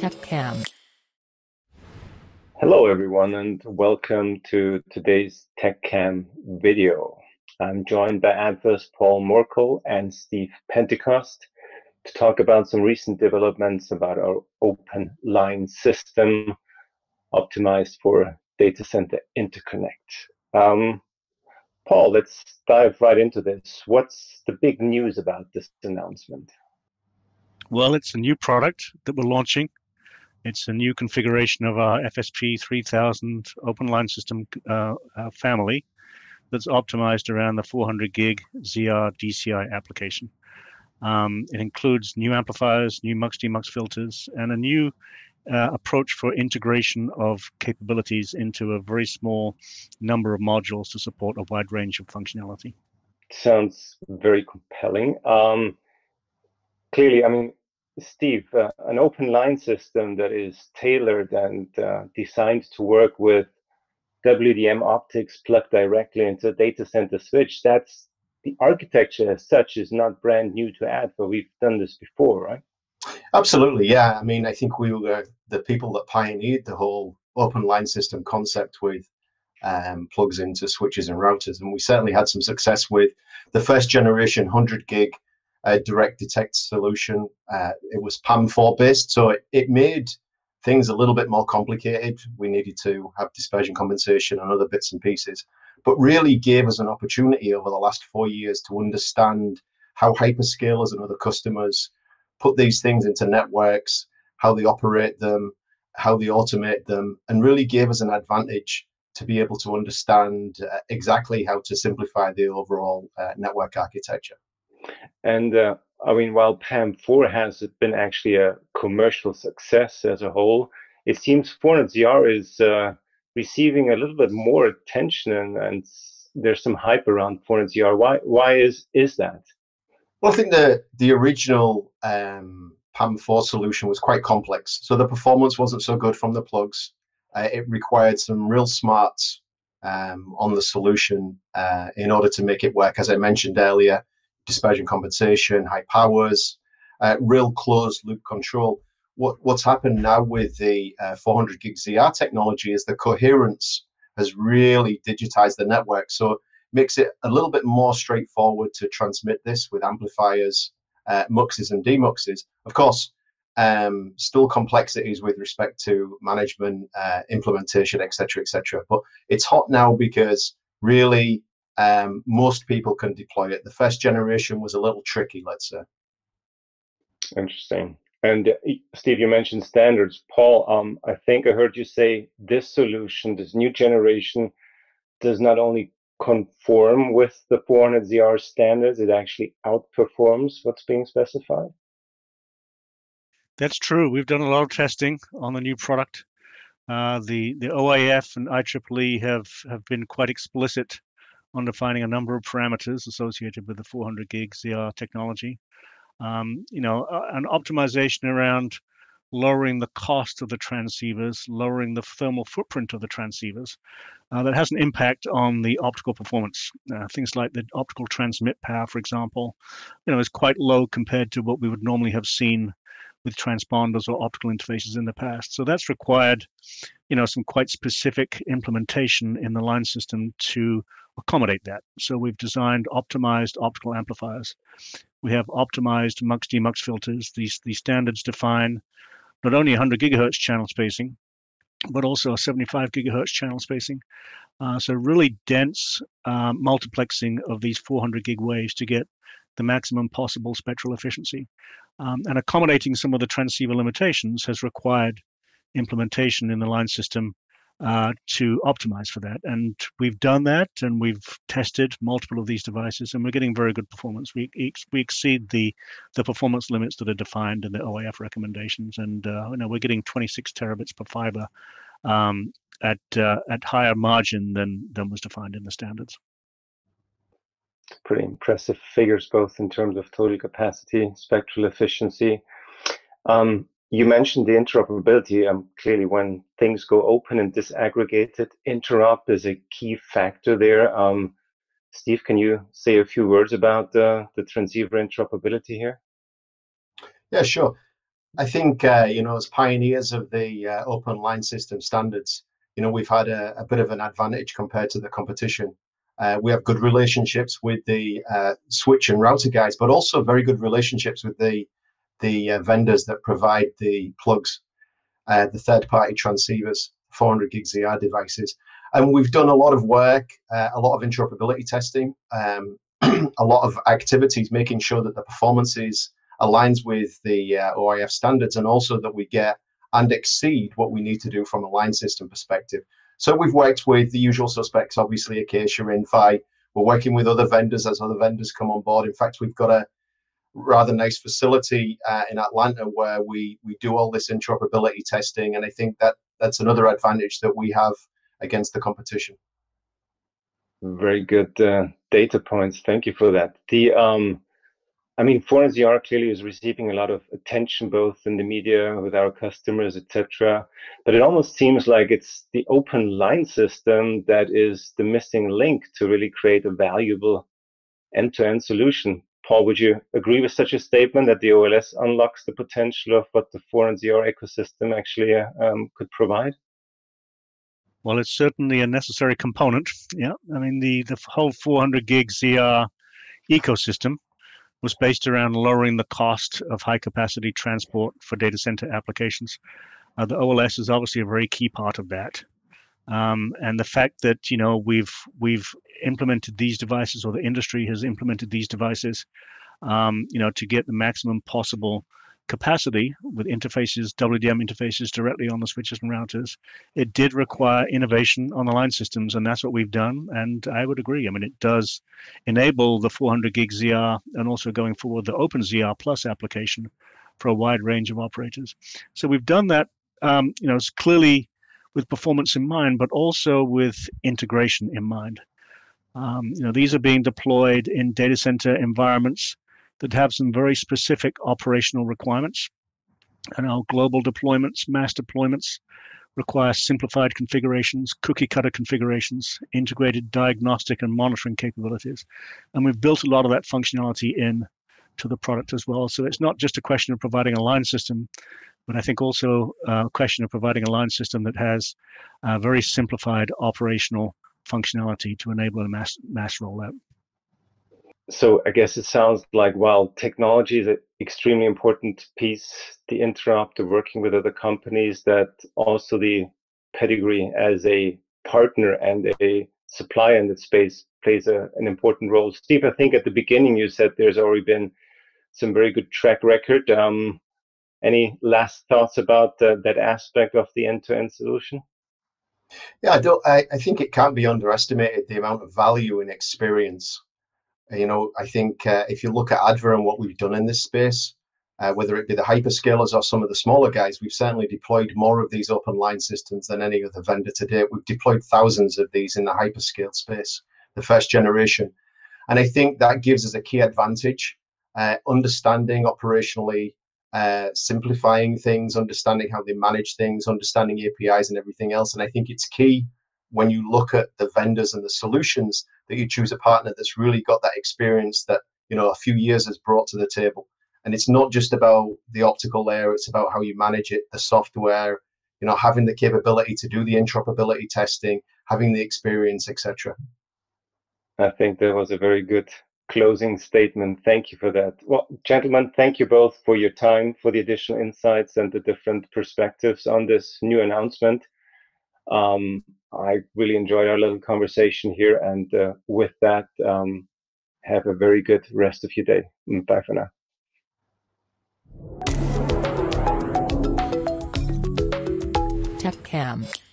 TechCam. Hello, everyone, and welcome to today's TechCam video. I'm joined by ADVA's Paul Morkel and Steve Penticost to talk about some recent developments about our open line system optimized for data center interconnect. Um, Paul, let's dive right into this. What's the big news about this announcement? Well, it's a new product that we're launching. It's a new configuration of our FSP 3000 open line system uh, uh, family that's optimized around the 400 gig ZR DCI application. Um, it includes new amplifiers, new MUX demux filters, and a new uh, approach for integration of capabilities into a very small number of modules to support a wide range of functionality. Sounds very compelling. Um, clearly, I mean, Steve, uh, an open line system that is tailored and uh, designed to work with WDM optics plugged directly into a data center switch, that's the architecture as such is not brand new to ADVA. We've done this before, right? Absolutely, yeah. I mean, I think we were the people that pioneered the whole open line system concept with um, plugs into switches and routers, and we certainly had some success with the first generation 100 gig uh, direct detect solution. Uh, it was PAM4 based, so it, it made things a little bit more complicated. We needed to have dispersion compensation and other bits and pieces, but really gave us an opportunity over the last four years to understand how hyperscalers and other customers put these things into networks, how they operate them, how they automate them, and really gave us an advantage to be able to understand uh, exactly how to simplify the overall uh, network architecture. And uh, I mean, while PAM4 has been actually a commercial success as a whole, it seems 400ZR is uh, receiving a little bit more attention and, and there's some hype around 400ZR. Why, why is, is that? Well, I think the the original um, PAM4 solution was quite complex, so the performance wasn't so good from the plugs. Uh, it required some real smarts um, on the solution uh, in order to make it work. As I mentioned earlier, dispersion compensation, high powers, uh, real closed loop control. What what's happened now with the uh, 400 gig ZR technology is the coherence has really digitized the network. So makes it a little bit more straightforward to transmit this with amplifiers, uh, muxes and demuxes. Of course, um, still complexities with respect to management, uh, implementation, etc., etc. But it's hot now because really um, most people can deploy it. The first generation was a little tricky, let's say. Interesting. And uh, Steve, you mentioned standards. Paul, um, I think I heard you say this solution, this new generation, does not only conform with the 400ZR standards, it actually outperforms what's being specified? That's true. We've done a lot of testing on the new product. Uh, the the OIF and IEEE have have been quite explicit on defining a number of parameters associated with the 400 gig ZR technology. Um, you know, an optimization around lowering the cost of the transceivers, lowering the thermal footprint of the transceivers. Uh, that has an impact on the optical performance. Uh, things like the optical transmit power, for example, you know, is quite low compared to what we would normally have seen with transponders or optical interfaces in the past. So that's required, you know, some quite specific implementation in the line system to accommodate that. So we've designed optimized optical amplifiers. We have optimized MUX demux filters. These these standards define not only 100 gigahertz channel spacing, but also a 75 gigahertz channel spacing. Uh, so really dense uh, multiplexing of these 400 gig waves to get the maximum possible spectral efficiency. Um, and accommodating some of the transceiver limitations has required implementation in the line system uh, to optimize for that. And we've done that, and we've tested multiple of these devices, and we're getting very good performance. We we exceed the the performance limits that are defined in the OIF recommendations, and uh, you know we're getting 26 terabits per fiber um, at uh, at higher margin than than was defined in the standards. Pretty impressive figures, both in terms of total capacity, spectral efficiency. Um, you mentioned the interoperability. Um, clearly, when things go open and disaggregated, interop is a key factor there. Um, Steve, can you say a few words about uh, the transceiver interoperability here? Yeah, sure. I think uh, you know, as pioneers of the uh, open line system standards, you know, we've had a, a, bit of an advantage compared to the competition. Uh, we have good relationships with the uh, switch and router guys, but also very good relationships with the the uh, vendors that provide the plugs, uh, the third-party transceivers, 400 gig ZR devices, and we've done a lot of work, a lot of interoperability testing, um, a lot of activities, making sure that the performance is aligns with the uh, OIF standards and also that we get and exceed what we need to do from a line system perspective. So we've worked with the usual suspects, obviously Acacia, Inphi. We're working with other vendors as other vendors come on board. In fact, we've got a rather nice facility uh, in Atlanta where we we do all this interoperability testing, and I think that that's another advantage that we have against the competition. Very good uh, data points. Thank you for that. The um, I mean, 400ZR clearly is receiving a lot of attention, both in the media, with our customers, etc. But it almost seems like it's the open line system that is the missing link to really create a valuable end-to-end solution. Paul, would you agree with such a statement that the OLS unlocks the potential of what the 400ZR ecosystem actually um, could provide? Well, it's certainly a necessary component. Yeah, I mean the the whole 400 gig ZR ecosystem was based around lowering the cost of high capacity transport for data center applications. Uh, the OLS is obviously a very key part of that. Um, and the fact that you know we've we've implemented these devices, or the industry has implemented these devices, um, you know, to get the maximum possible capacity with interfaces, WDM interfaces directly on the switches and routers, it did require innovation on the line systems, and that's what we've done. And I would agree. I mean, it does enable the 400 gig ZR and also going forward the Open ZR Plus application for a wide range of operators. So we've done that, um, you know, it's clearly with performance in mind, but also with integration in mind. Um, you know, these are being deployed in data center environments that have some very specific operational requirements. And our global deployments, mass deployments, require simplified configurations, cookie cutter configurations, integrated diagnostic and monitoring capabilities. And we've built a lot of that functionality in to the product as well. So it's not just a question of providing a line system, but I think also a question of providing a line system that has very simplified operational functionality to enable a mass mass rollout so I guess it sounds like while technology is an extremely important piece, the interop, the working with other companies, that also the pedigree as a partner and a supplier in that space plays a, an important role. Steve, I think at the beginning you said there's already been some very good track record. Um, any last thoughts about uh, that aspect of the end-to-end solution? Yeah, I don't. I, I think it can't be underestimated the amount of value and experience you know, I think uh, if you look at Adva and what we've done in this space, uh, whether it be the hyperscalers or some of the smaller guys, we've certainly deployed more of these open line systems than any other vendor to date. We've deployed thousands of these in the hyperscale space, the first generation. And I think that gives us a key advantage, uh, understanding operationally, uh, simplifying things, understanding how they manage things, understanding APIs and everything else. And I think it's key when you look at the vendors and the solutions that you choose a partner that's really got that experience that you know a few years has brought to the table. And it's not just about the optical layer it's about how you manage it the software you know having the capability to do the interoperability testing having the experience etc i think that was a very good closing statement. Thank you for that. Well gentlemen thank you both for your time for the additional insights and the different perspectives on this new announcement. Um, I really enjoyed our little conversation here. And uh, with that, um, have a very good rest of your day. Mm, bye for now. TechCam.